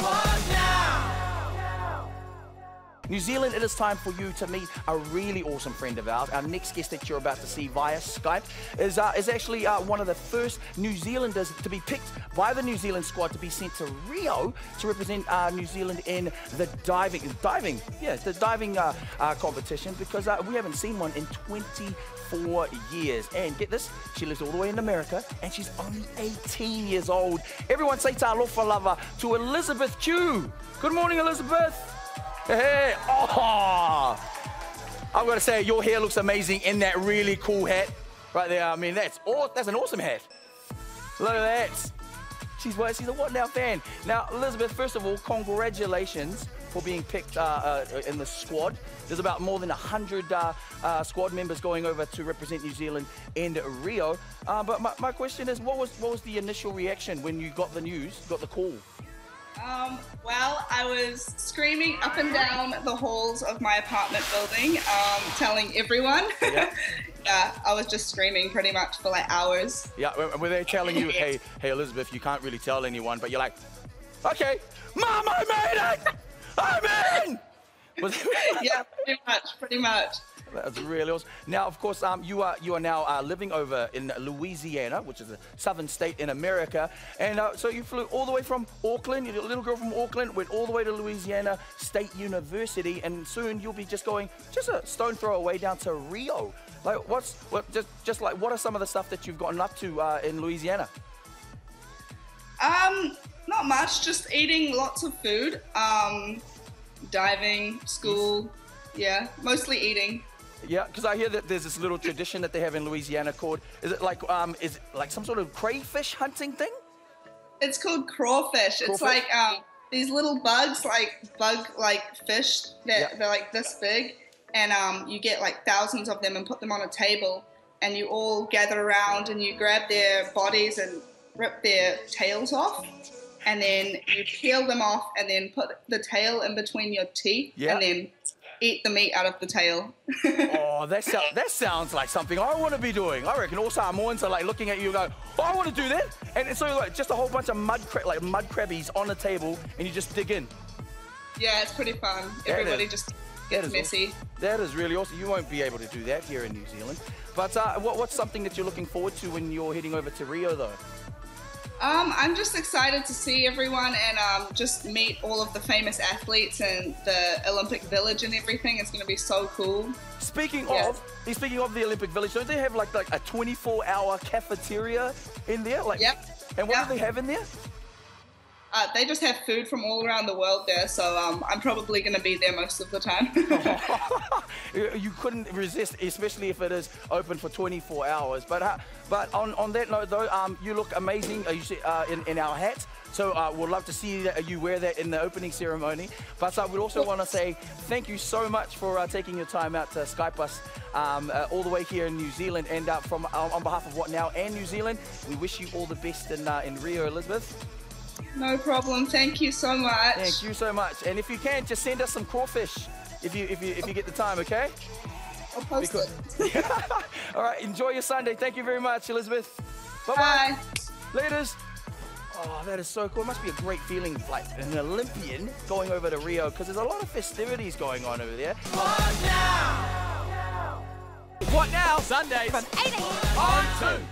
What? New Zealand, it is time for you to meet a really awesome friend of ours. Our next guest that you're about to see via Skype is, uh, is actually uh, one of the first New Zealanders to be picked by the New Zealand squad to be sent to Rio to represent uh, New Zealand in the diving, diving, yeah, the diving uh, uh, competition because uh, we haven't seen one in 24 years. And get this, she lives all the way in America and she's only 18 years old. Everyone say talofa lava to Elizabeth Cui. Good morning, Elizabeth. Hey, oh! I'm gonna say your hair looks amazing in that really cool hat right there. I mean, that's aw- that's an awesome hat. Look at that. She's what? She's a what now fan. Now, Elizabeth, first of all, congratulations for being picked uh, uh, in the squad. There's about more than 100 uh, uh, squad members going over to represent New Zealand in Rio. Uh, but my, my question is, what was what was the initial reaction when you got the news, got the call? Um, well, I was screaming up and down the halls of my apartment building, um, telling everyone. Yeah. yeah, I was just screaming pretty much for like hours. Yeah, were- were they telling you, hey, hey, Elizabeth, you can't really tell anyone, but you're like, okay, Mom, I made it! I'm in! Was yeah, pretty much, pretty much. That's really awesome. Now, of course, um, you are you are now uh, living over in Louisiana, which is a southern state in America, and uh, so you flew all the way from Auckland. You're a little girl from Auckland went all the way to Louisiana State University, and soon you'll be just going just a stone throw away down to Rio. Like, what's what? Just just like what are some of the stuff that you've gotten up to uh, in Louisiana? Um, not much, just eating lots of food. Um, diving, school. Yeah, mostly eating. Yeah, because I hear that there's this little tradition that they have in Louisiana called is it like um is it like some sort of crayfish hunting thing? It's called crawfish. It's like um, these little bugs, like bug like fish. That Yeah. they're like this big, and um, you get like thousands of them and put them on a table, and you all gather around and you grab their bodies and rip their tails off, and then you peel them off and then put the tail in between your teeth, Yeah. and then eat the meat out of the tail. Oh, that sounds that sounds like something I want to be doing. I reckon all Samoans are like looking at you and go, oh, I want to do that. And so like just a whole bunch of mud cra- like mud crabbies on the table, and you just dig in. yeah, it's pretty fun. That Everybody is- just gets messy. That is really awesome. You won't be able to do that here in New Zealand. But uh, what, what's something that you're looking forward to when you're heading over to Rio, though? Um, I'm just excited to see everyone and um, just meet all of the famous athletes and the Olympic Village and everything. It's going to be so cool. Speaking Yeah. of, speaking of the Olympic Village, don't they have like like a 24-hour cafeteria in there? Like, Yep. And what Yep. do they have in there? Uh, they just have food from all around the world there, so um, I'm probably going to be there most of the time. you couldn't resist, especially if it is open for 24 hours. But uh, but on, on that note, though, um, you look amazing uh, you see, uh, in, in our hats. So uh, we'd love to see that you wear that in the opening ceremony. But uh, we'd also want to say thank you so much for uh, taking your time out to Skype us um, uh, all the way here in New Zealand. And uh, from uh, on behalf of What Now and New Zealand, we wish you all the best in, uh, in Rio, Elizabeth. No problem. Thank you so much. Thank you so much. And if you can, just send us some crawfish if you if you if you get the time, okay? I'll post Because- it. All right, enjoy your Sunday. Thank you very much, Elizabeth. Bye Bye. bye. Laters. Oh, that is so cool. It must be a great feeling, like an Olympian going over to Rio, because there's a lot of festivities going on over there. What now? What now? Sundays From 8 a.m. on 2.